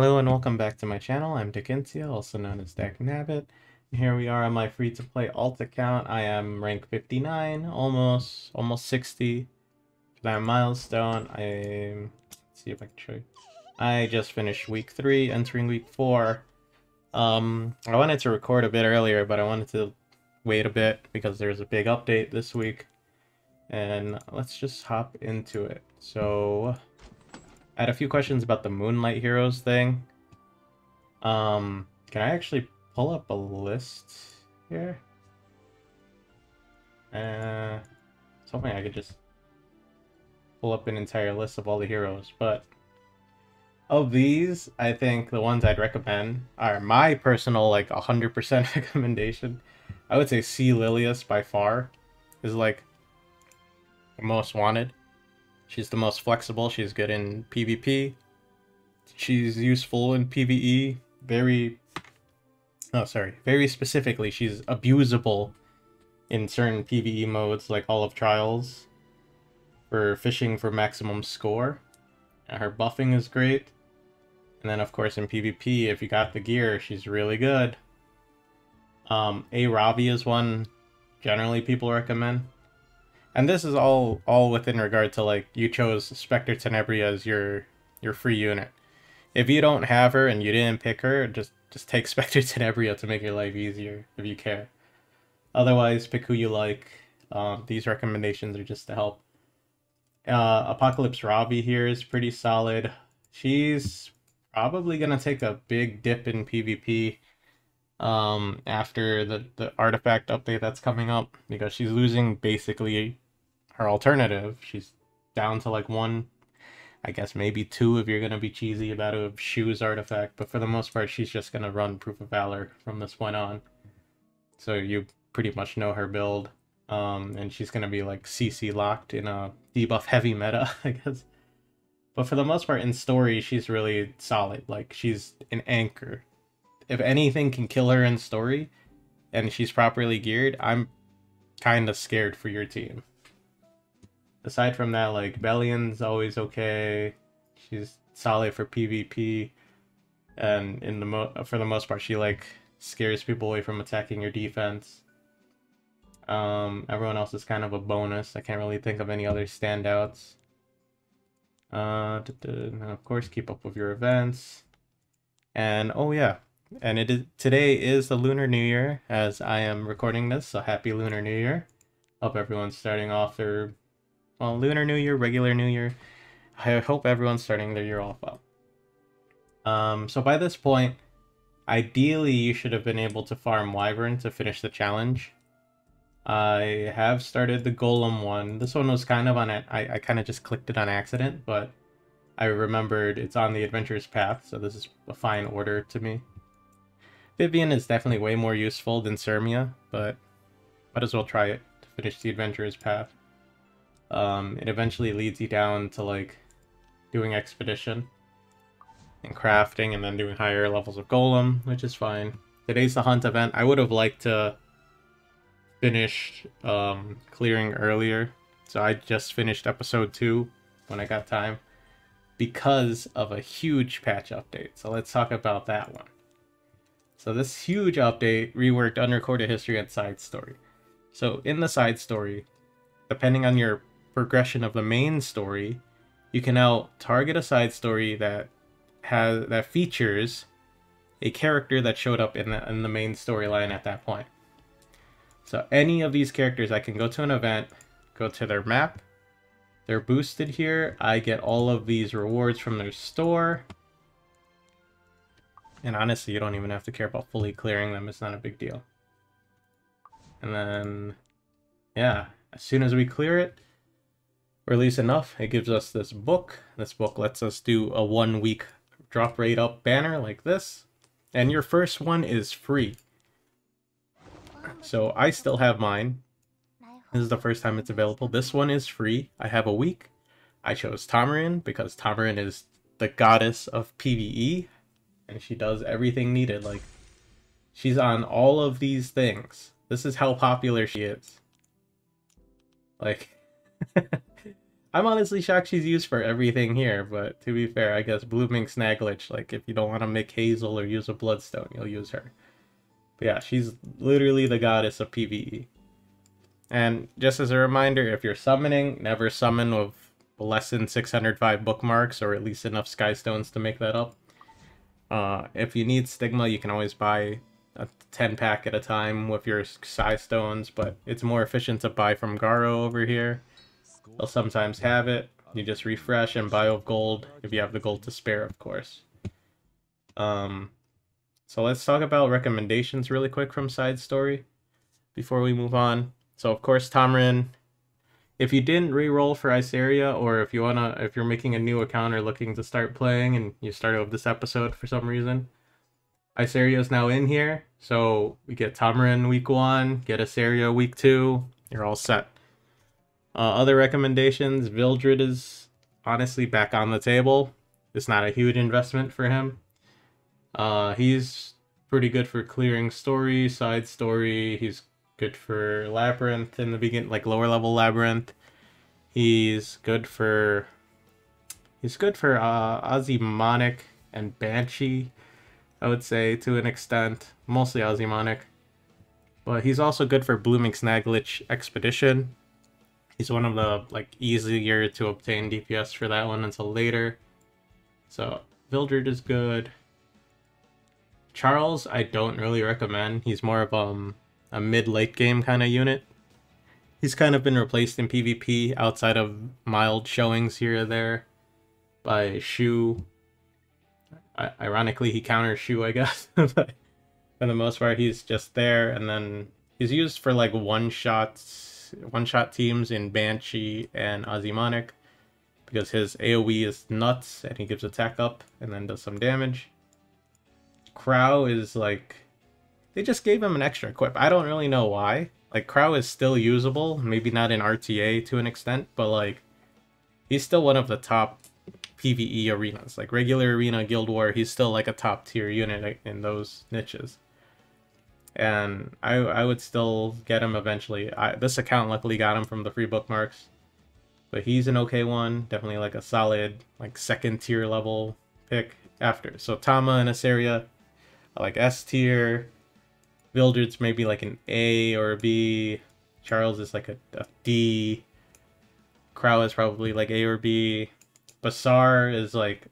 Hello and welcome back to my channel. I'm Dickensia, also known as Dak Nabbit. Here we are on my free-to-play alt account. I am rank 59, almost almost 60 for that milestone. I let's see if I can show. I just finished week three, entering week four. Um, I wanted to record a bit earlier, but I wanted to wait a bit because there's a big update this week. And let's just hop into it. So I had a few questions about the Moonlight Heroes thing. Um, can I actually pull up a list here? Uh, something I could just pull up an entire list of all the heroes, but of these, I think the ones I'd recommend are my personal, like, 100% recommendation. I would say C. Lilias by far is, like, the most wanted. She's the most flexible. She's good in PvP. She's useful in PvE. Very, oh sorry, very specifically, she's abusable in certain PvE modes like Hall of Trials for fishing for maximum score. And her buffing is great. And then of course in PvP, if you got the gear, she's really good. Um, A. Ravi is one generally people recommend. And this is all all within regard to like you chose Spectre Tenebria as your your free unit. If you don't have her and you didn't pick her, just just take Spectre Tenebria to make your life easier if you care. Otherwise, pick who you like. Um, these recommendations are just to help. Uh, Apocalypse Ravi here is pretty solid. She's probably gonna take a big dip in PvP um, after the, the artifact update that's coming up because she's losing basically her alternative. She's down to like one, I guess maybe two if you're going to be cheesy about a shoes artifact, but for the most part, she's just going to run Proof of Valor from this point on. So you pretty much know her build, um, and she's going to be like CC locked in a debuff heavy meta, I guess. But for the most part, in story, she's really solid. Like, she's an anchor if anything can kill her in story and she's properly geared, I'm kind of scared for your team. Aside from that, like, Belian's always okay. She's solid for PvP. And in the mo for the most part, she, like, scares people away from attacking your defense. Um, everyone else is kind of a bonus. I can't really think of any other standouts. Uh, and of course, keep up with your events. And, oh yeah, and it is today is the Lunar New Year as I am recording this. So happy Lunar New Year! Hope everyone's starting off their well Lunar New Year, regular New Year. I hope everyone's starting their year off well. Um, so by this point, ideally you should have been able to farm Wyvern to finish the challenge. I have started the Golem one. This one was kind of on it. I, I kind of just clicked it on accident, but I remembered it's on the Adventurer's path, so this is a fine order to me. Vivian is definitely way more useful than Cermia, but might as well try it to finish the adventurer's path. Um, it eventually leads you down to like doing expedition and crafting and then doing higher levels of golem, which is fine. Today's the hunt event. I would have liked to finish um, clearing earlier. So I just finished episode 2 when I got time because of a huge patch update. So let's talk about that one. So this huge update reworked unrecorded history and side story. So in the side story, depending on your progression of the main story, you can now target a side story that has that features a character that showed up in the in the main storyline at that point. So any of these characters, I can go to an event, go to their map, they're boosted here. I get all of these rewards from their store. And honestly, you don't even have to care about fully clearing them. It's not a big deal. And then, yeah, as soon as we clear it, or at least enough, it gives us this book. This book lets us do a one week drop rate up banner like this. And your first one is free. So I still have mine. This is the first time it's available. This one is free. I have a week. I chose Tamarin because Tamarin is the goddess of PvE and she does everything needed. Like, she's on all of these things. This is how popular she is. Like, I'm honestly shocked she's used for everything here, but to be fair, I guess Blooming Snaglich, like if you don't want to make Hazel or use a Bloodstone, you'll use her. But yeah, she's literally the goddess of PvE. And just as a reminder, if you're summoning, never summon with less than 605 bookmarks or at least enough Skystones to make that up. Uh, if you need Stigma, you can always buy a 10 pack at a time with your Skystones, but it's more efficient to buy from Garo over here. They'll sometimes have it. You just refresh and buy with gold, if you have the gold to spare, of course. Um, so let's talk about recommendations really quick from Side Story before we move on. So of course, Tamarin, if you didn't re-roll for Iseria, or if you wanna, if you're making a new account or looking to start playing, and you started with this episode for some reason, Iseria is now in here. So we get Tamarin week one, get Iseria week two. You're all set. Uh, other recommendations: Vildred is honestly back on the table. It's not a huge investment for him. Uh, he's pretty good for clearing story, side story. He's good for labyrinth in the beginning, like lower level labyrinth. He's good for he's good for uh, Azimanak and Banshee, I would say to an extent, mostly Azimanak. But he's also good for Blooming Snaglich Expedition. He's one of the like easier to obtain DPS for that one until later. So Vildred is good. Charles, I don't really recommend. He's more of um a mid-late game kind of unit. He's kind of been replaced in PvP outside of mild showings here or there by Choux. I ironically, he counters Choux, I guess. for the most part, he's just there, and then he's used for like one shots, one shot teams in Banshee and Azimanak because his AoE is nuts and he gives attack up and then does some damage. Krau is like they just gave him an extra equip. I don't really know why. Like, Krau is still usable, maybe not in RTA to an extent, but like, he's still one of the top PvE arenas. Like, regular arena, Guild War, he's still like a top tier unit in those niches. And I, I would still get him eventually. I, this account luckily got him from the free bookmarks. But he's an okay one. Definitely like a solid, like second tier level pick after. So Tama and Iseria, like S tier. Vildred's maybe like an A or a B. Charles is like a, a D. Krau is probably like A or B. Basar is like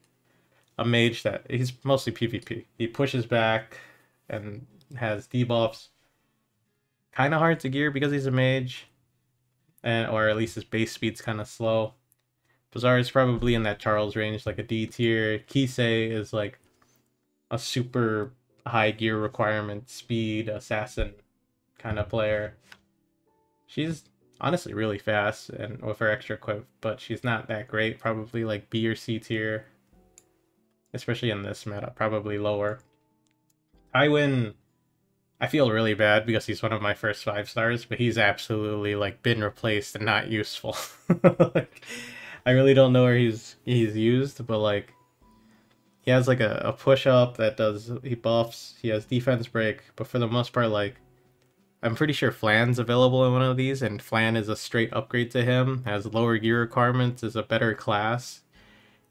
a mage that he's mostly PvP. He pushes back and has debuffs. Kind of hard to gear because he's a mage, and or at least his base speed's kind of slow. Basar is probably in that Charles range, like a D tier. Kise is like a super high gear requirement, speed, assassin kind of player. She's honestly really fast and with her extra equip, but she's not that great. Probably like B or C tier, especially in this meta. Probably lower. Tywin, I feel really bad because he's one of my first five stars, but he's absolutely like been replaced and not useful. like, I really don't know where he's he's used, but like he has like a, a push up that does he buffs. He has defense break, but for the most part, like I'm pretty sure Flan's available in one of these, and Flan is a straight upgrade to him. Has lower gear requirements, is a better class,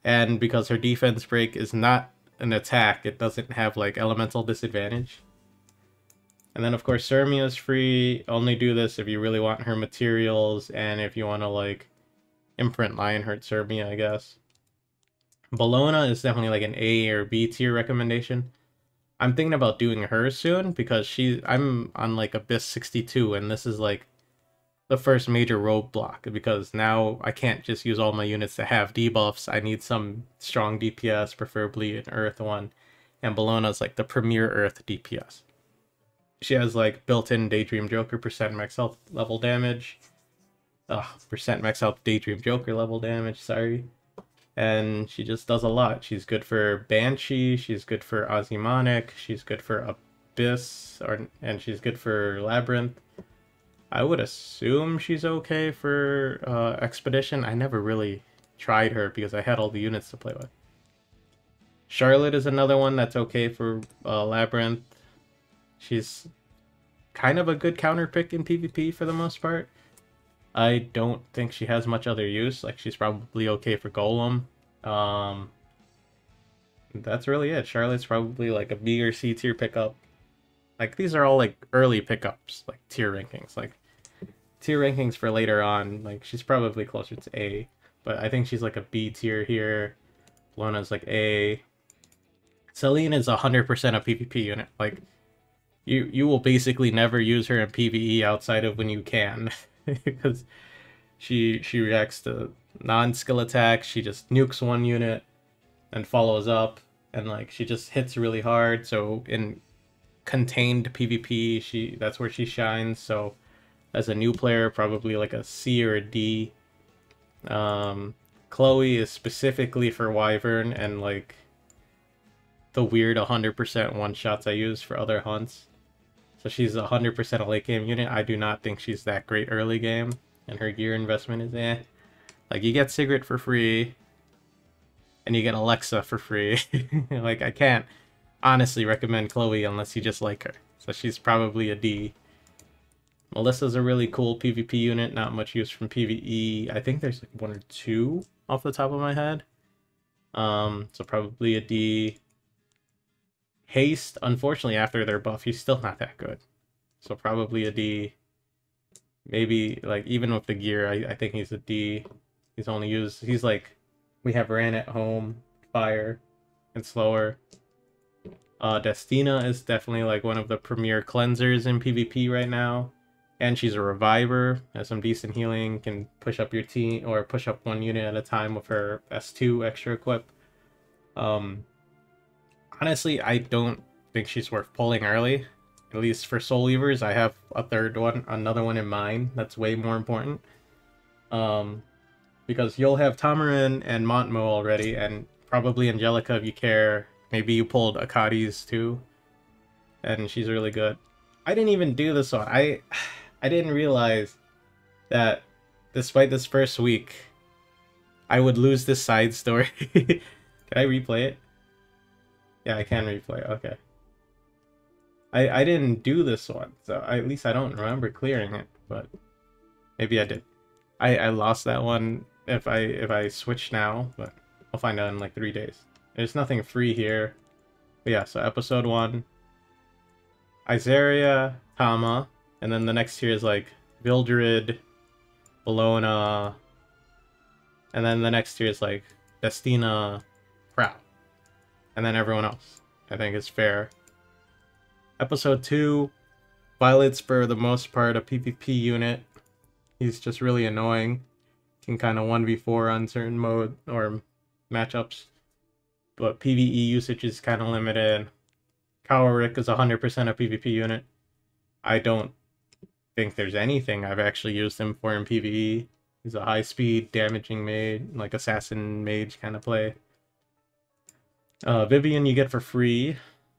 and because her defense break is not an attack, it doesn't have like elemental disadvantage. And then of course Cermia is free. Only do this if you really want her materials and if you want to like imprint Lionheart Cermia, I guess. Bellona is definitely like an A or B tier recommendation. I'm thinking about doing her soon because she I'm on like Abyss 62 and this is like the first major roadblock because now I can't just use all my units to have debuffs. I need some strong DPS, preferably an Earth one. And Bellona's like the premier Earth DPS. She has like built-in Daydream Joker percent max health level damage. Ugh, percent max health Daydream Joker level damage, sorry and she just does a lot. She's good for Banshee, she's good for Azimanak, she's good for Abyss, or and she's good for Labyrinth. I would assume she's okay for uh, Expedition. I never really tried her because I had all the units to play with. Charlotte is another one that's okay for uh, Labyrinth. She's kind of a good counter pick in PvP for the most part. I don't think she has much other use. Like she's probably okay for Golem. Um, that's really it. Charlotte's probably like a B or C tier pickup. Like these are all like early pickups, like tier rankings. Like tier rankings for later on, like she's probably closer to A, but I think she's like a B tier here. Lona's like A. Celine is 100% a PvP unit. Like you you will basically never use her in PvE outside of when you can because she she reacts to non-skill attacks. She just nukes one unit and follows up and like she just hits really hard. So in contained PvP, she that's where she shines. So as a new player, probably like a C or a D. Um, Chloe is specifically for Wyvern and like the weird 100% one shots I use for other hunts. So she's 100% a late game unit. I do not think she's that great early game, and her gear investment is eh. Like you get Sigret for free, and you get Alexa for free. like I can't honestly recommend Chloe unless you just like her. So she's probably a D. Melissa's a really cool PvP unit, not much use from PvE. I think there's like one or two off the top of my head. Um, so probably a D. Haste, unfortunately, after their buff, he's still not that good. So probably a D. Maybe, like, even with the gear, I, I think he's a D. He's only used, he's like, we have Ran at home, Fire, and Slower. Uh, Destina is definitely, like, one of the premier cleansers in PvP right now. And she's a reviver, has some decent healing, can push up your team, or push up one unit at a time with her S2 extra equip. Um, honestly, I don't think she's worth pulling early. At least for Soul Weavers, I have a third one, another one in mind that's way more important. Um, because you'll have Tamarin and Montmo already, and probably Angelica if you care. Maybe you pulled Achates too, and she's really good. I didn't even do this one. I, I didn't realize that despite this first week, I would lose this side story. Can I replay it? Yeah, I can replay. Okay. I I didn't do this one, so I, at least I don't remember clearing it, but maybe I did. I I lost that one if I if I switch now, but I'll find out in like three days. There's nothing free here. But yeah, so episode one. Iseria, Tama, and then the next tier is like Vildred, Bellona, and then the next tier is like Destina, Proud and then everyone else. I think it's fair. Episode 2, Violet's for the most part a PvP unit. He's just really annoying. Can kind of 1v4 on certain mode or matchups. But PvE usage is kind of limited. Kawerik is 100% a PvP unit. I don't think there's anything I've actually used him for in PvE. He's a high speed, damaging mage, like assassin mage kind of play. Uh, Vivian you get for free,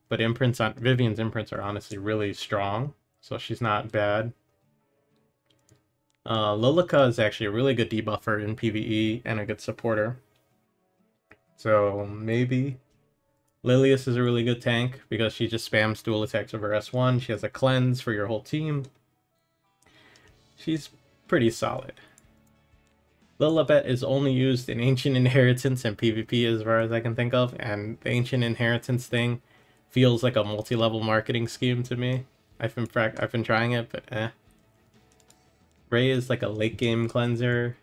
but imprints on Vivian's imprints are honestly really strong, so she's not bad. Uh, Lilica is actually a really good debuffer in PvE and a good supporter. So maybe Lilias is a really good tank because she just spams dual attacks over S1. She has a cleanse for your whole team. She's pretty solid. Lilibet is only used in Ancient Inheritance and PvP as far as I can think of, and the Ancient Inheritance thing feels like a multi-level marketing scheme to me. I've been I've been trying it, but eh. Ray is like a late game cleanser.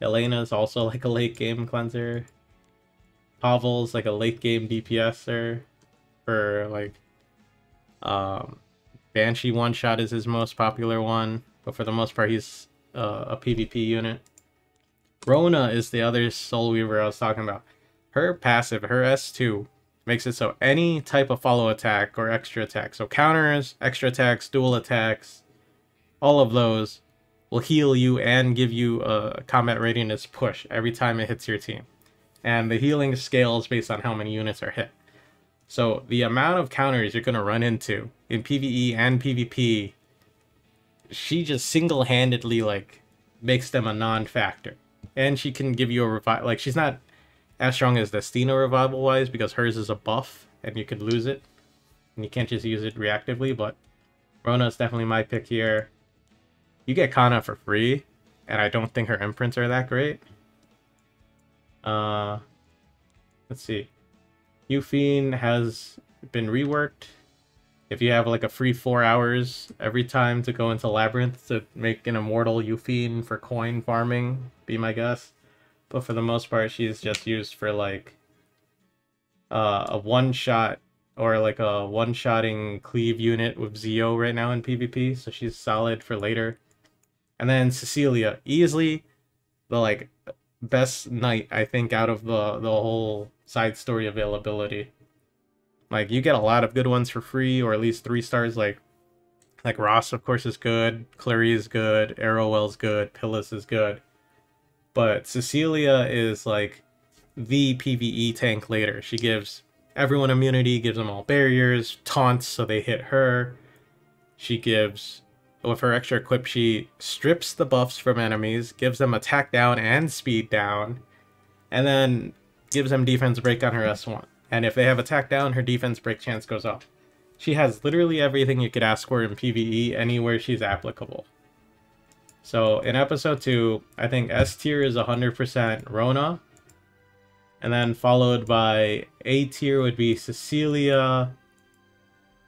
Elena is also like a late game cleanser. Pavel's like a late game DPSer for like um Banshee one shot is his most popular one, but for the most part he's uh, a PvP unit. Roana is the other Soul Weaver I was talking about. Her passive, her S2, makes it so any type of follow attack or extra attack, so counters, extra attacks, dual attacks, all of those will heal you and give you a combat readiness push every time it hits your team. And the healing scales based on how many units are hit. So the amount of counters you're going to run into in PvE and PvP she just single-handedly like makes them a non-factor and she can give you a revive like she's not as strong as Destina revival wise because hers is a buff and you could lose it and you can't just use it reactively but Roana is definitely my pick here you get Kana for free, and I don't think her imprints are that great. Uh, let's see. Yufine has been reworked. If you have like a free four hours every time to go into Labyrinth to make an immortal Yufine for coin farming, be my guess. But for the most part, she's just used for like uh, a one shot or like a one shotting cleave unit with Zio right now in PvP, so she's solid for later. And then Cecilia, easily the like best knight I think out of the the whole side story availability. Like you get a lot of good ones for free, or at least three stars. Like like Ross, of course, is good. Clary is good. Arowell's good. Pyllis is good. But Cecilia is like the PVE tank later. She gives everyone immunity, gives them all barriers, taunts so they hit her. She gives with her extra equip, she strips the buffs from enemies, gives them attack down and speed down, and then gives them defense break on her S1. And if they have attack down, her defense break chance goes up. She has literally everything you could ask for in PvE anywhere she's applicable. So in episode 2, I think S tier is 100% Roana. And then followed by A tier would be Cecilia,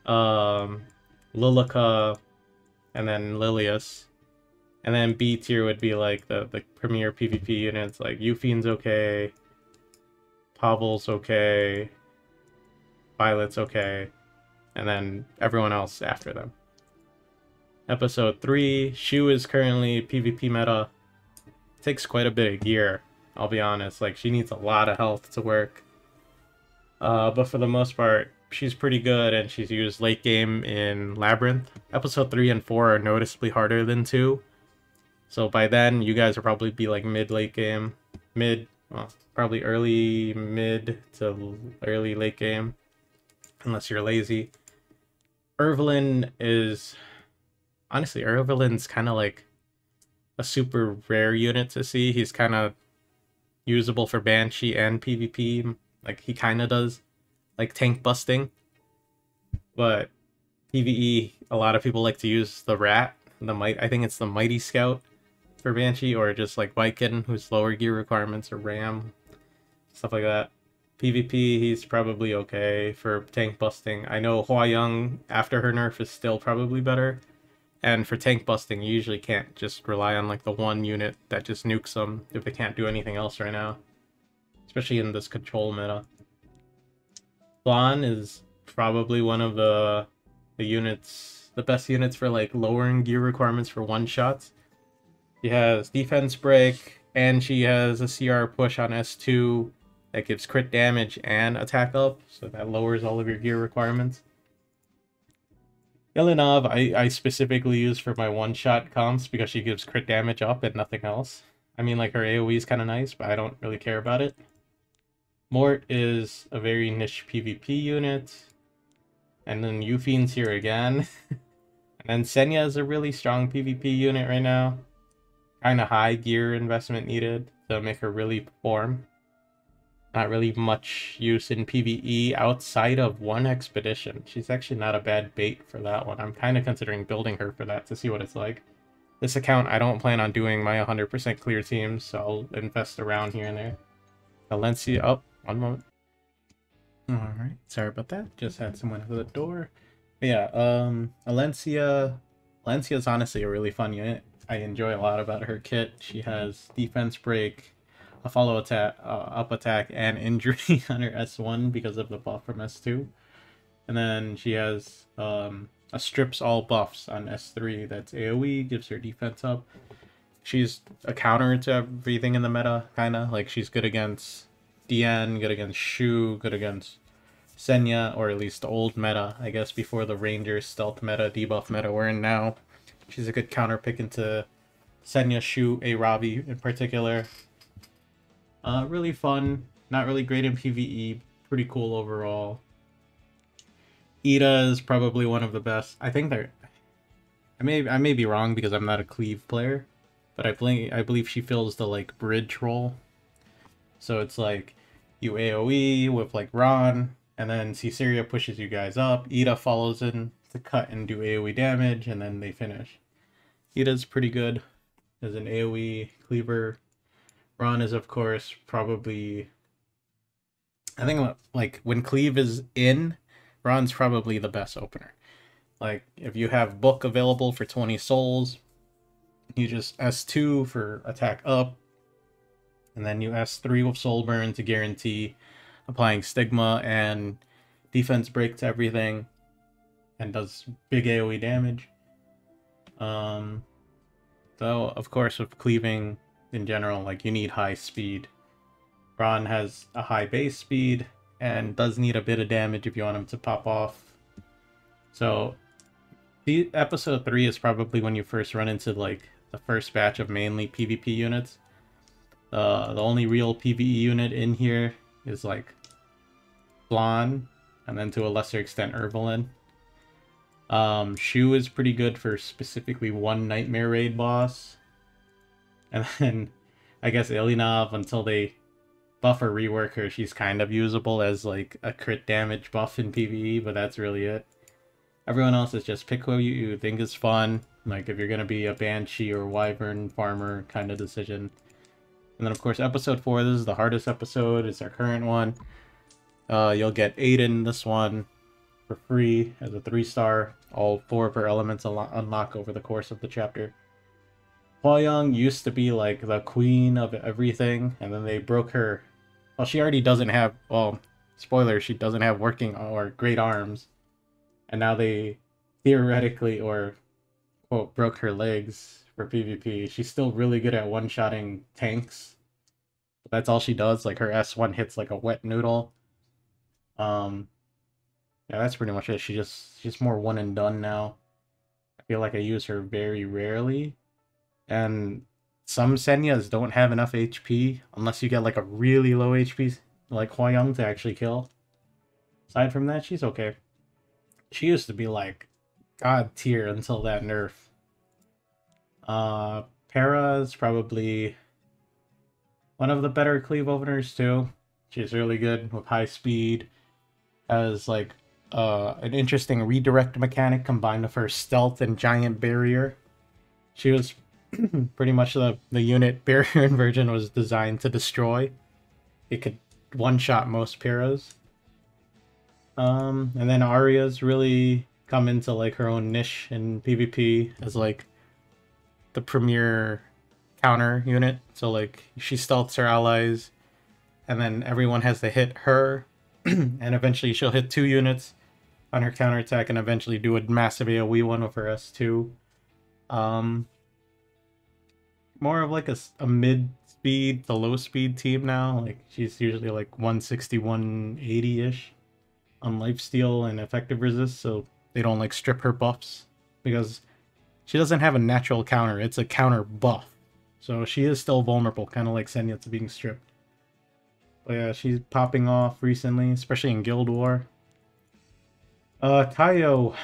um, Lilica, and then Lilias. And then B tier would be like the, the premier PvP units, like Yufine's okay, Pavel's okay, Violet's okay, and then everyone else after them. Episode 3, Choux is currently PvP meta. Takes quite a bit of gear, I'll be honest. Like, she needs a lot of health to work. Uh, but for the most part, she's pretty good and she's used late game in Labyrinth. Episode 3 and 4 are noticeably harder than 2. So by then, you guys will probably be like mid-late game. Mid, well, probably early mid to early late game. Unless you're lazy. Ervalen is... Honestly, Ervalen's kind of like a super rare unit to see. He's kind of usable for Banshee and PvP. Like, he kind of does like tank busting. But PvE, a lot of people like to use the rat, the might. I think it's the mighty scout for Banshee, or just like Viking, who's lower gear requirements, or Ram, stuff like that. PvP, he's probably okay for tank busting. I know Hwayoung, after her nerf, is still probably better. And for tank busting, you usually can't just rely on like the one unit that just nukes them if they can't do anything else right now. Especially in this control meta. Flan is probably one of the the units, the best units for like lowering gear requirements for one shots. She has defense break, and she has a CR push on S2 that gives crit damage and attack up, so that lowers all of your gear requirements. Ilynav, I, I specifically use for my one-shot comps because she gives crit damage up and nothing else. I mean, like, her AoE is kind of nice, but I don't really care about it. Mort is a very niche PvP unit. And then Yufine's here again. and then Senya is a really strong PvP unit right now. Kind of high gear investment needed to make her really perform. Not really much use in PvE outside of one expedition. She's actually not a bad bait for that one. I'm kind of considering building her for that to see what it's like. This account, I don't plan on doing my 100% clear teams, so I'll invest around here and there. Valencia, oh, one moment. Alright, sorry about that. Just had someone at the door. But yeah, um, Alencia, Alencia is honestly a really fun unit. I enjoy a lot about her kit. She has defense break, a follow attack, uh, up attack, and injury on her S1 because of the buff from S2. And then she has um, a strips all buffs on S3 that's AoE, gives her defense up. She's a counter to everything in the meta, kind of. Like, she's good against Diane, good against Choux, good against Senya, or at least old meta, I guess, before the Ranger stealth meta, debuff meta we're in now. She's a good counter pick into Senya, Choux, A Ravi in particular. Uh, really fun, not really great in PvE, pretty cool overall. Ida is probably one of the best. I think they're. I may I may be wrong because I'm not a cleave player, but I believe I believe she fills the like bridge role. So it's like you AoE with like Ron, and then Caesarea pushes you guys up. Ida follows in cut and do AoE damage, and then they finish. he does pretty good as an AoE cleaver. Ron is, of course, probably. I think, like, when Cleave is in, Ron's probably the best opener. Like, if you have Book available for 20 souls, you just S2 for attack up, and then you S3 with Soul Burn to guarantee applying Stigma and defense break to everything, and does big AoE damage. Um, though, of course, with cleaving in general, like, you need high speed. Ron has a high base speed, and does need a bit of damage if you want him to pop off. So, the episode 3 is probably when you first run into, like, the first batch of mainly PvP units. Uh, the only real PvE unit in here is, like, Blanc, and then to a lesser extent, Ervalen. Um, Choux is pretty good for specifically one Nightmare Raid boss. And then, I guess Ilynav, until they buff or rework her, she's kind of usable as like a crit damage buff in PvE, but that's really it. Everyone else is just pick who you, you think is fun, like if you're gonna be a Banshee or Wyvern farmer kind of decision. And then of course episode 4, this is the hardest episode, it's our current one. Uh, you'll get Adin this one for free as a 3 star. All four of her elements unlock over the course of the chapter. Hua used to be like the queen of everything, and then they broke her well, she already doesn't have, well, spoiler, she doesn't have working or great arms. And now they theoretically, or quote, broke her legs for PvP. She's still really good at one-shotting tanks. But that's all she does. Like, her S1 hits like a wet noodle. Um, yeah, that's pretty much it. She just, she's more one and done now. I feel like I use her very rarely. And some Senyas don't have enough HP unless you get like a really low HP like Hua to actually kill. Aside from that, she's okay. She used to be like god tier until that nerf. Uh, Peira is probably one of the better cleave openers too. She's really good with high speed. Has like uh, an interesting redirect mechanic combined with her stealth and giant barrier. She was pretty much the, the unit barrier inversion was designed to destroy. It could one-shot most Pyros. Um, and then Arya's really come into like her own niche in PvP as like the premier counter unit. So like she stealths her allies and then everyone has to hit her and eventually she'll hit two units on her counterattack and eventually do a massive AoE one with her S2. Um, more of like a, a mid speed to low speed team now. Like she's usually like 160, 180 ish on lifesteal and effective resist, so they don't like strip her buffs because she doesn't have a natural counter. It's a counter buff. So she is still vulnerable, kind of like Senya to being stripped. But yeah, she's popping off recently, especially in Guild War. Uh, Taeyou,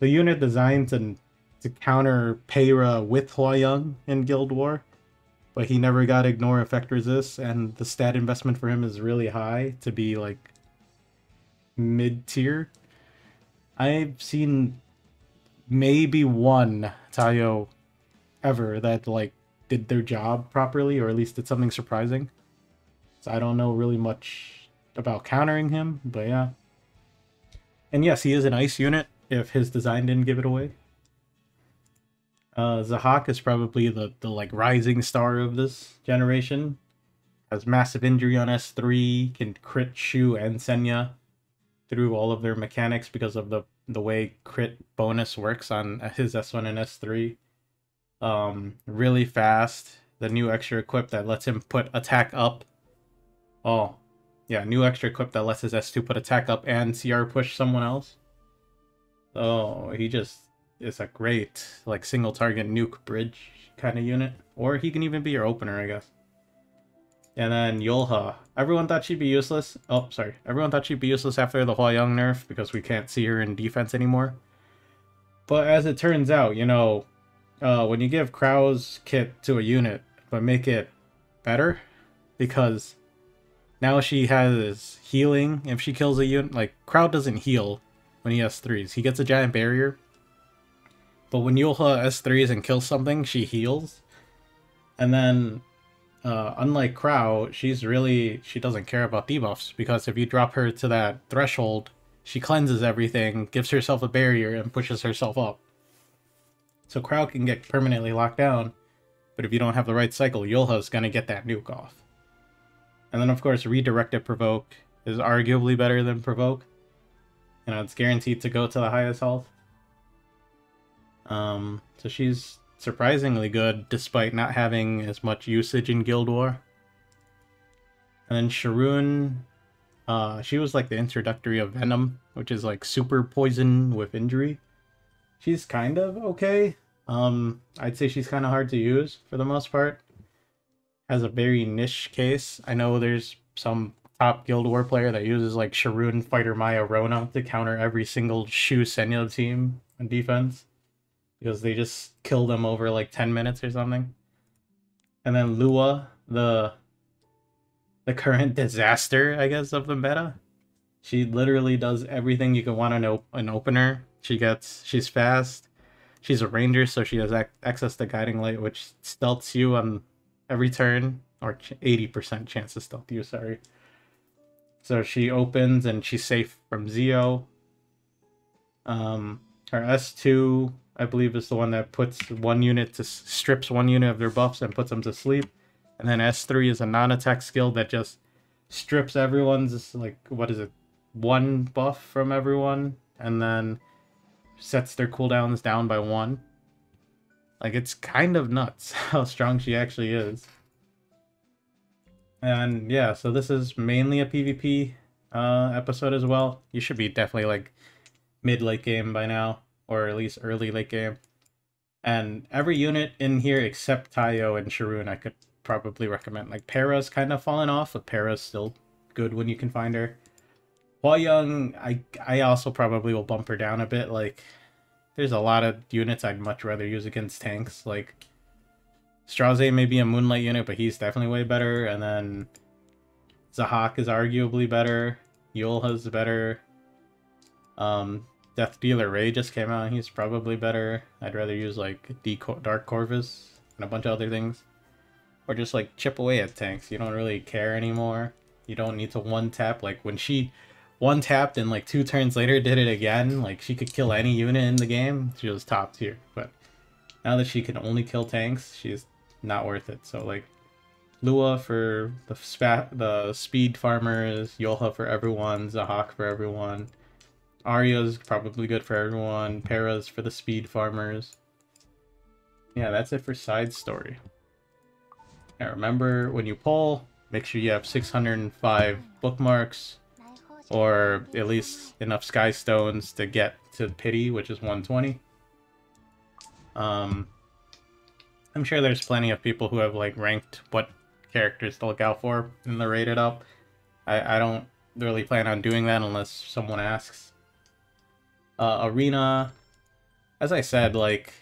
the unit designed to to counter Peira with Hua in Guild War, but he never got ignore effect resist, and the stat investment for him is really high to be like mid tier. I've seen maybe one Taeyou ever that like did their job properly, or at least did something surprising. So I don't know really much about countering him, but yeah. And yes, he is an ice unit if his design didn't give it away. Uh, Zahhak is probably the, the like rising star of this generation. Has massive injury on S3, can crit Choux and Senya through all of their mechanics because of the, the way crit bonus works on his S1 and S3. Um, really fast. The new extra equip that lets him put attack up. Oh, yeah, new extra equip that lets his S2 put attack up and CR push someone else. Oh, he just is a great like single target nuke bridge kind of unit. Or he can even be your opener, I guess. And then Yulha. Everyone thought she'd be useless. Oh, sorry. Everyone thought she'd be useless after the Hwayoung nerf because we can't see her in defense anymore. But as it turns out, you know, uh, when you give Krau's kit to a unit, but make it better, because now she has healing if she kills a unit. Like, Krau doesn't heal when he has threes. He gets a giant barrier, But when Yulha S3s and kills something, she heals. And then, uh, unlike Krau, she's really, she doesn't care about debuffs, because if you drop her to that threshold, she cleanses everything, gives herself a barrier, and pushes herself up. So Krau can get permanently locked down, but if you don't have the right cycle, Yulha's gonna get that nuke off. And then of course redirected provoke is arguably better than provoke. You know, it's guaranteed to go to the highest health. Um, so she's surprisingly good despite not having as much usage in Guild War. And then Sharun, uh, she was like the introductory of Venom, which is like super poison with injury. She's kind of okay. Um, I'd say she's kind of hard to use for the most part. Has a very niche case. I know there's some top Guild War player that uses like Sharun Fighter Maya Roana to counter every single Choux Senya team on defense. Because they just kill them over like 10 minutes or something. And then Lua, the the current disaster, I guess, of the meta. She literally does everything you could want an, op- an opener. She gets, she's fast. She's a ranger, so she has ac- access to guiding light, which stealths you on every turn, or 80% chance to stealth you, sorry. So she opens and she's safe from Zio. Um, her S2, I believe, is the one that puts one unit to strips one unit of their buffs and puts them to sleep. And then S3 is a non-attack skill that just strips everyone's like what is it, one buff from everyone, and then sets their cooldowns down by one. Like it's kind of nuts how strong she actually is. And yeah, so this is mainly a PvP uh, episode as well. You should be definitely like mid late game by now, or at least early late game. And every unit in here except Taeyou and Sharun I could probably recommend. Like Peira's kind of fallen off, but Peira's still good when you can find her. Hwayoung, I I also probably will bump her down a bit. Like there's a lot of units I'd much rather use against tanks. Like Straze may be a Moonlight unit, but he's definitely way better. And then Zahhak is arguably better. Yulha's better. Um, Death Dealer Ray just came out. He's probably better. I'd rather use like Dark Corvus and a bunch of other things. Or just like chip away at tanks. You don't really care anymore. You don't need to one tap. Like when she one tapped and like two turns later did it again, like she could kill any unit in the game. She was top tier. But now that she can only kill tanks, she's not worth it. So like Lua for the spa the speed farmers, Yulha for everyone, Zahhak for everyone. Arya's probably good for everyone. Peira's for the speed farmers. Yeah, that's it for side story. Now remember, when you pull, make sure you have 605 bookmarks, or at least enough sky stones to get to pity, which is 120. Um, I'm sure there's plenty of people who have like ranked what characters to look out for in the rated up. I, I don't really plan on doing that unless someone asks. Uh, arena, as I said, like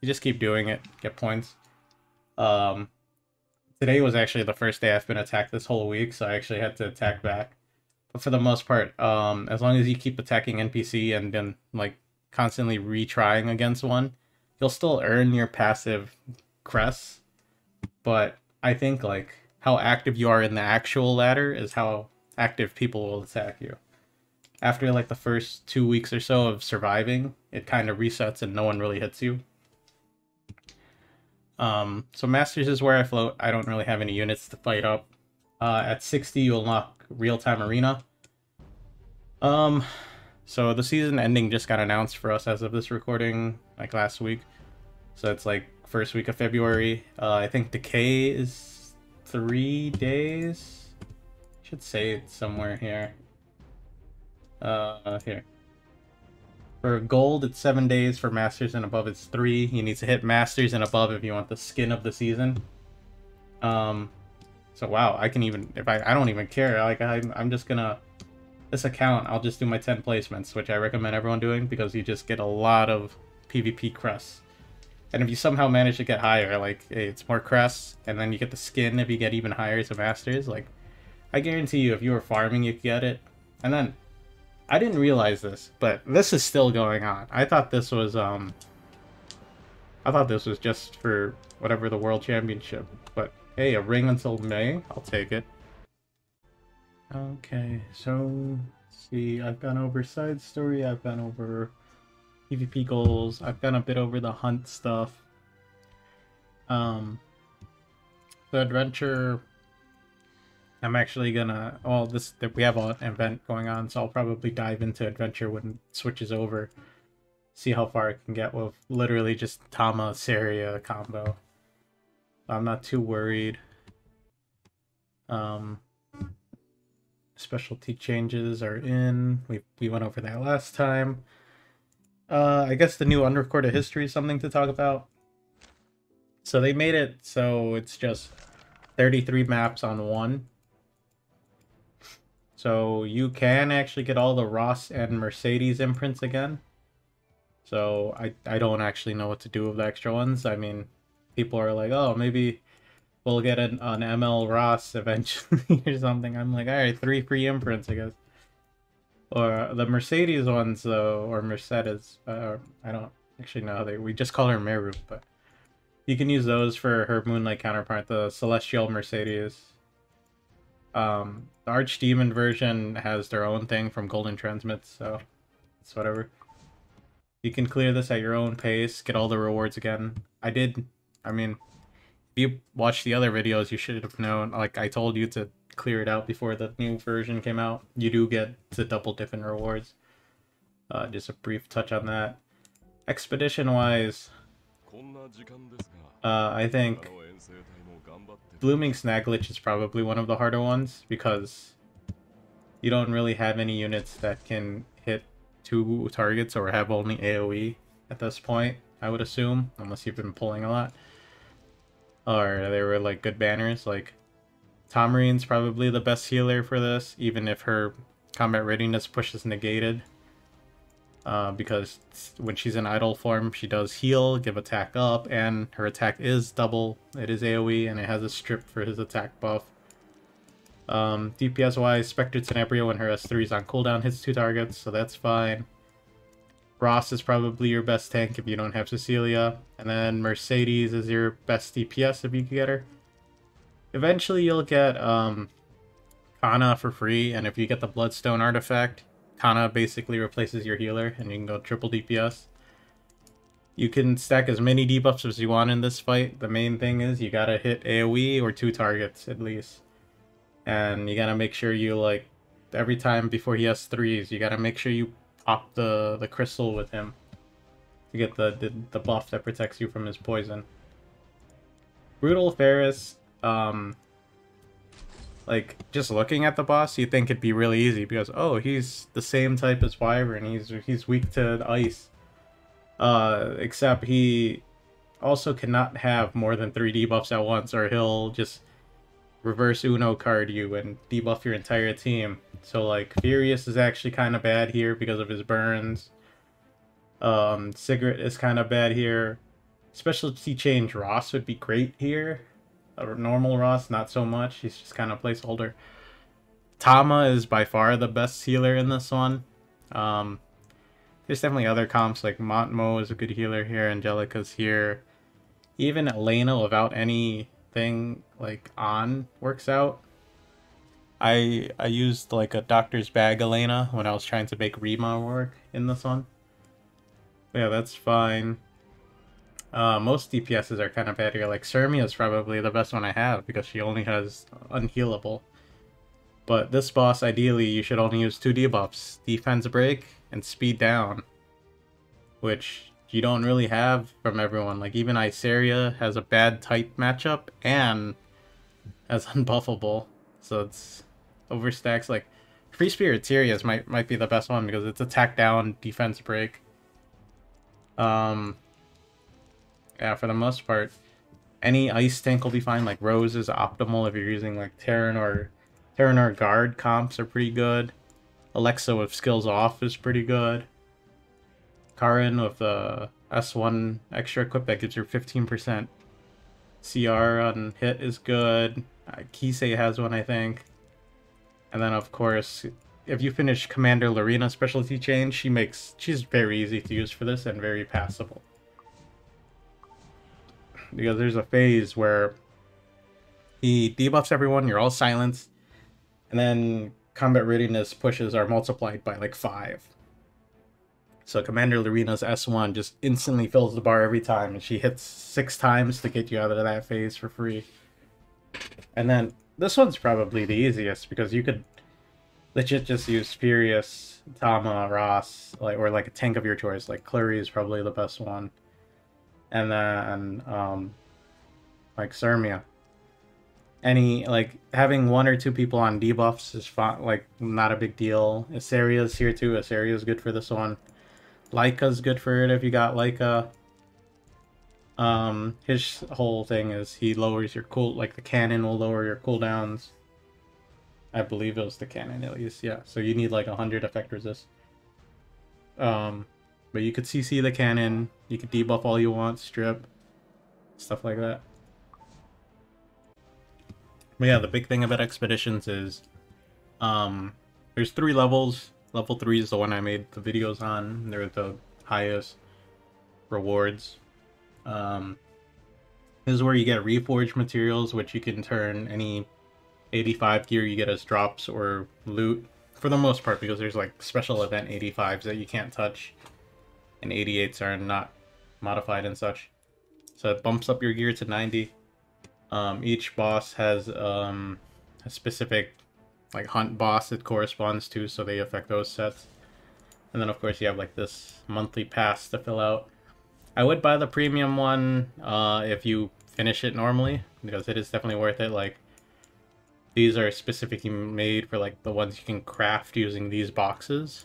you just keep doing it, get points. Um, today was actually the first day I've been attacked this whole week, so I actually had to attack back. But for the most part, um, as long as you keep attacking NPC and then like constantly retrying against one, you'll still earn your passive crests. But I think like how active you are in the actual ladder is how active people will attack you. After like the first two weeks or so of surviving, it kind of resets and no one really hits you. Um, so Masters is where I float. I don't really have any units to fight up. Uh, at 60, you unlock real-time arena. Um, so the season ending just got announced for us as of this recording, like last week. So it's like first week of February. Uh, I think Decay is three days. Should say it somewhere here. Uh, here. For gold, it's seven days. For masters and above, it's three. You need to hit masters and above if you want the skin of the season. Um, so wow, I can even if I I don't even care. Like I'm I'm just gonna this account. I'll just do my ten placements, which I recommend everyone doing because you just get a lot of PvP crests. And if you somehow manage to get higher, like hey, it's more crests, and then you get the skin if you get even higher to masters. Like I guarantee you, if you were farming, you get it. And then I didn't realize this, but this is still going on. I thought this was um I thought this was just for whatever the World Championship. But hey, a ring until May? I'll take it. Okay, so see, I've gone over side story, I've gone over PvP goals, I've gone a bit over the hunt stuff. Um, the adventure, I'm actually gonna, well, this, that we have an event going on, so I'll probably dive into adventure when it switches over. See how far I can get with literally just Tama Saria combo. I'm not too worried. Um, specialty changes are in. We we went over that last time. Uh, I guess the new unrecorded history is something to talk about. So they made it so it's just 33 maps on one. So you can actually get all the Ras and Mercedes imprints again. So I, I don't actually know what to do with the extra ones. I mean, people are like, oh, maybe we'll get an, an ML Ras eventually or something. I'm like, all right, three free imprints, I guess. Or the Mercedes ones, though, or Mercedes. Uh, I don't actually know how they. We just call her Meru, but you can use those for her Moonlight counterpart, the Celestial Mercedes. Um, the Archdemon version has their own thing from Golden Transmits, so it's whatever. You can clear this at your own pace, get all the rewards again. I did, I mean, if you watched the other videos, you should have known. Like I told you to clear it out before the new version came out. You do get to double different rewards. Uh, just a brief touch on that. Expedition wise, uh, I think Blooming Snag Glitch is probably one of the harder ones because you don't really have any units that can hit two targets or have only AoE at this point, I would assume, unless you've been pulling a lot or they were like good banners. Like Tamarinne's probably the best healer for this, even if her combat readiness push is negated. Uh, because when she's in idle form, she does heal, give attack up, and her attack is double. It is AoE, and it has a strip for his attack buff. Um, DPS-wise, Spectre Tenebria when her S3 is on cooldown hits two targets, so that's fine. Ras is probably your best tank if you don't have Cecilia. And then Mercedes is your best DPS if you can get her. Eventually you'll get um, Kana for free, and if you get the Bloodstone artifact, Kana basically replaces your healer, and you can go triple DPS. You can stack as many debuffs as you want in this fight. The main thing is you gotta hit AoE or two targets at least. And you gotta make sure you like, every time before he has threes, you gotta make sure you pop the, the crystal with him to get the, the, the buff that protects you from his poison. Brutal Ferris, um, like, just looking at the boss, you think it'd be really easy because, oh, he's the same type as Wyvern, he's, he's weak to ice. Uh, except he also cannot have more than three debuffs at once or he'll just reverse Uno card you and debuff your entire team. So like Furious is actually kind of bad here because of his burns. Um, Sigret is kind of bad here. Specialty change Ras would be great here. A normal Ras, not so much. He's just kind of placeholder. Tama is by far the best healer in this one. Um, there's definitely other comps like Montmo is a good healer here. Angelica's here. Even Elena without anything like on works out. I I used like a doctor's bag Elena when I was trying to make Rima work in this one. yeah, that's fine. Uh, most DPSs are kind of bad here. Like Cermia is probably the best one I have because she only has unhealable. But this boss, ideally, you should only use two debuffs. Defense break and speed down. Which you don't really have from everyone. Like even Iseria has a bad type matchup and as unbuffable. So it's overstacks like Free Spirit Tieria might might be the best one because it's attack down, defense break. Um Yeah, for the most part. Any ice tank will be fine, like Rose is optimal if you're using like Terran or Terran or Guard comps are pretty good. Alexa with skills off is pretty good. Karin with the S1 extra equip that gives you 15% CR on hit is good. Uh, Kise has one, I think. And then, of course, if you finish Commander Lorina specialty change, she makes she's very easy to use for this and very passable. because there's a phase where he debuffs everyone, you're all silenced, and then combat readiness pushes are multiplied by like 5. So Commander Lorina's S1 just instantly fills the bar every time, and she hits 6 times to get you out of that phase for free. And then this one's probably the easiest because you could legit just use Furious, Tama, Ras, like or like a tank of your choice. Like Clary is probably the best one. And then um like Cermia. Any like having one or two people on debuffs is fine like not a big deal. Iseria's here too. Iseria's good for this one. Lyca's good for it if you got Lyca. Um, his whole thing is he lowers your cool, like the cannon will lower your cooldowns. I believe it was the cannon at least, yeah. So you need like 100 effect resist. Um, but you could CC the cannon, you could debuff all you want, strip, stuff like that. But yeah, the big thing about expeditions is, um, there's three levels. Level three is the one I made the videos on. They're the highest rewards. Um, this is where you get reforged materials, which you can turn any 85 gear you get as drops or loot for the most part because there's like special event 85s that you can't touch and 88s are not modified and such. So it bumps up your gear to 90. Um, each boss has um, a specific like hunt boss it corresponds to, so they affect those sets. And then of course you have like this monthly pass to fill out. I would buy the premium one uh, if you finish it normally, because it is definitely worth it. Like, these are specifically made for like the ones you can craft using these boxes.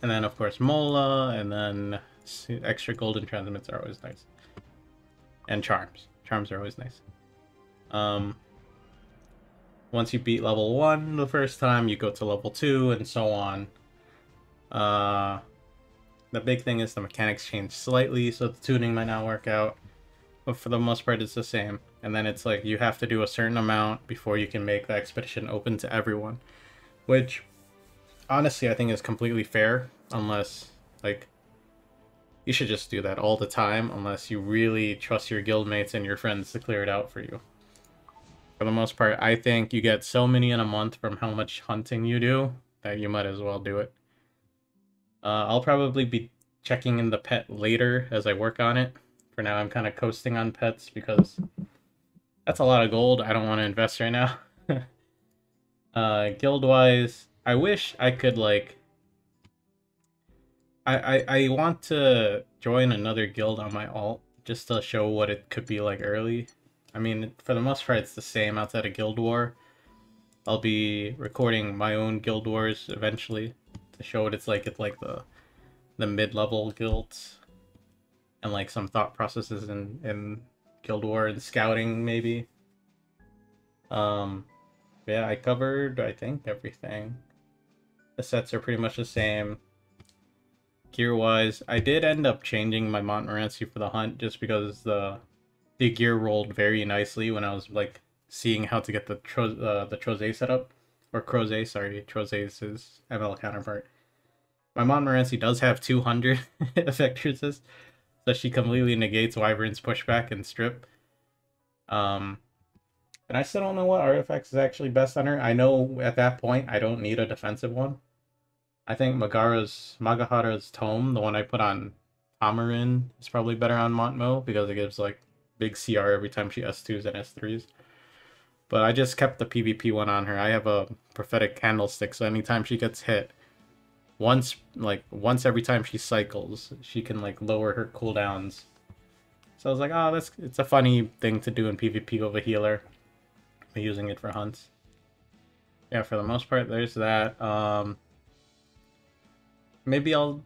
And then of course Mola, and then extra golden transmits are always nice. And charms. Charms are always nice. Um, once you beat level 1 the first time, you go to level 2, and so on. Uh, the big thing is the mechanics change slightly, so the tuning might not work out. But for the most part, it's the same. And then it's like you have to do a certain amount before you can make the expedition open to everyone. Which, honestly, I think is completely fair. Unless, like, you should just do that all the time. Unless you really trust your guildmates and your friends to clear it out for you. For the most part, I think you get so many in a month from how much hunting you do that you might as well do it. Uh, I'll probably be checking in the pet later as I work on it. For now, I'm kind of coasting on pets because that's a lot of gold I don't want to invest right now. uh, Guild-wise, I wish I could, like... I, I, I want to join another guild on my alt, just to show what it could be like early. I mean, for the most part, it's the same outside of Guild War. I'll be recording my own Guild Wars eventually to show what it's like at like the the mid-level guilds and like some thought processes in in guild war and scouting maybe. Um yeah i covered i think everything. The sets are pretty much the same. Gear wise i did end up changing my montmorency for the hunt just because the the gear rolled very nicely when i was like seeing how to get the tro uh, the Troze set up or Crozet, sorry, Troze's his ML counterpart. My Montmorency does have 200 effect resist, so she completely negates Wyvern's pushback and strip. Um, and I still don't know what artifacts is actually best on her. I know at that point I don't need a defensive one. I think Magara's Magahara's Tome, the one I put on Tamarinne, is probably better on Montmo because it gives like big CR every time she S2s and S3s. But I just kept the PvP one on her. I have a prophetic candlestick, so anytime she gets hit, once like once every time she cycles, she can like lower her cooldowns. So I was like, oh, that's it's a funny thing to do in PvP with a healer, using it for hunts. Yeah, for the most part, there's that. Um, maybe I'll.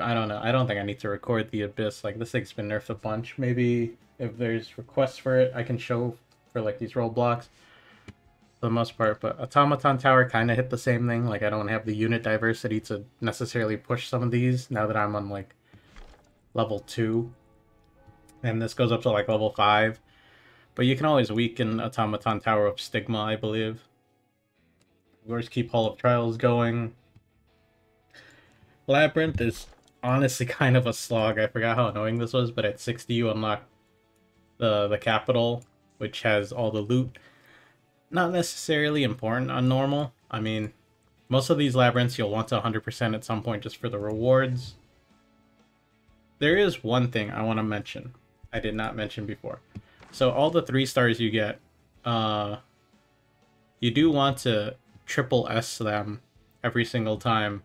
I don't know. I don't think I need to record the abyss. Like this thing's been nerfed a bunch. Maybe if there's requests for it, I can show for like these roadblocks for the most part. But Automaton Tower kind of hit the same thing. Like I don't have the unit diversity to necessarily push some of these now that I'm on like level 2. And this goes up to like level 5. But you can always weaken Automaton Tower of Stigma, I believe. Of course, keep Hall of Trials going. Labyrinth is honestly kind of a slog. I forgot how annoying this was, but at 60 you unlock the the capital, which has all the loot. Not necessarily important on normal. I mean, most of these labyrinths you'll want to 100% at some point just for the rewards. There is one thing I want to mention. I did not mention before. So all the three stars you get, uh, you do want to triple S them every single time,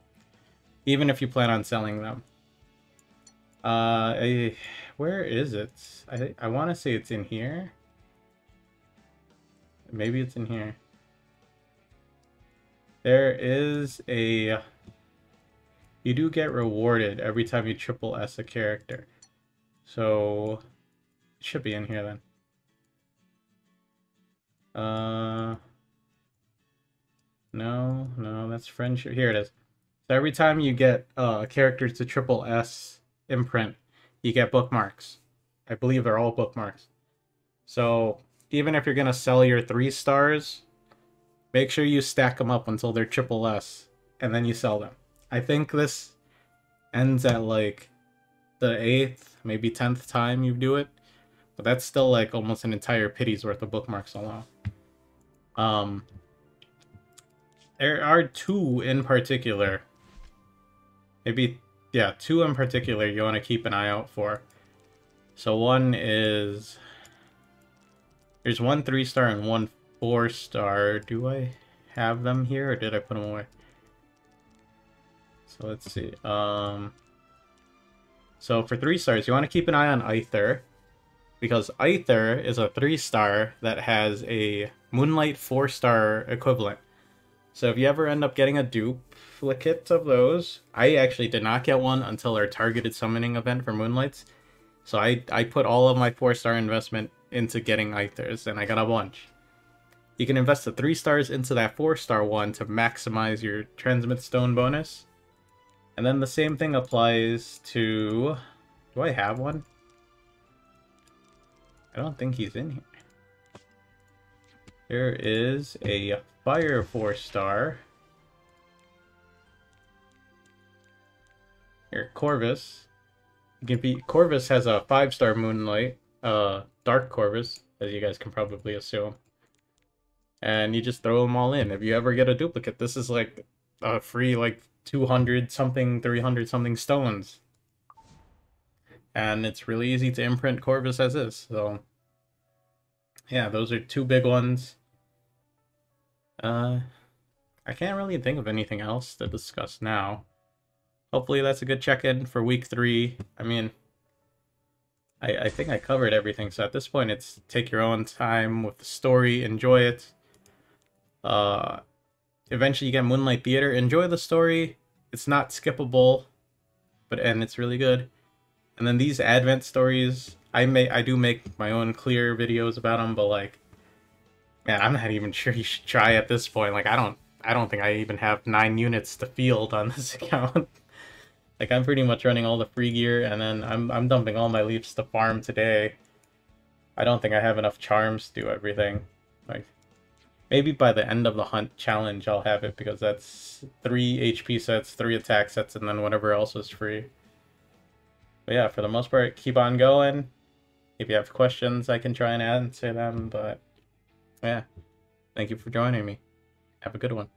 even if you plan on selling them. Uh, I, where is it? I I want to say it's in here. Maybe it's in here. There is a... You do get rewarded every time you triple S a character. So, it should be in here then. Uh, no, no, that's friendship. Here it is. So every time you get uh, characters to triple S imprint, you get bookmarks. I believe they're all bookmarks. So even if you're gonna sell your three stars, make sure you stack them up until they're triple S, and then you sell them. I think this ends at like the eighth, maybe tenth time you do it, but that's still like almost an entire pity's worth of bookmarks alone. Um, there are two in particular. Maybe, yeah, two in particular you want to keep an eye out for. So one is... There's one three star and one four star. Do I have them here or did I put them away? So let's see. Um, so for three stars, you want to keep an eye on Aether. Because Aether is a three star that has a Moonlight four star equivalent. So if you ever end up getting a duplicate of those, I actually did not get one until our targeted summoning event for Moonlights. So I, I put all of my four star investment into getting Aethers, and I got a bunch. You can invest the three stars into that four star one to maximize your transmit stone bonus. And then the same thing applies to... Do I have one? I don't think he's in here. There is a Fire 4 star. Here, Corvus. You can be Corvus has a 5 star Moonlight, uh, Dark Corvus, as you guys can probably assume. And you just throw them all in. If you ever get a duplicate, this is like a free, like, 200 something, 300 something stones. And it's really easy to imprint Corvus as is, so... Yeah, those are two big ones. Uh, I can't really think of anything else to discuss now. Hopefully that's a good check-in for week three. I mean, I, I think I covered everything, so at this point it's take your own time with the story, enjoy it. Uh, eventually you get Moonlight Theater, enjoy the story. It's not skippable, but and it's really good. And then these Advent stories, I may I do make my own clear videos about them, but like Man, I'm not even sure you should try at this point. Like, I don't, I don't think I even have nine units to field on this account. Like, I'm pretty much running all the free gear, and then I'm, I'm dumping all my leaps to farm today. I don't think I have enough charms to do everything. Like, maybe by the end of the hunt challenge, I'll have it because that's three HP sets, three attack sets, and then whatever else is free. But yeah, for the most part, keep on going. If you have questions, I can try and answer them, but yeah. Thank you for joining me. Have a good one.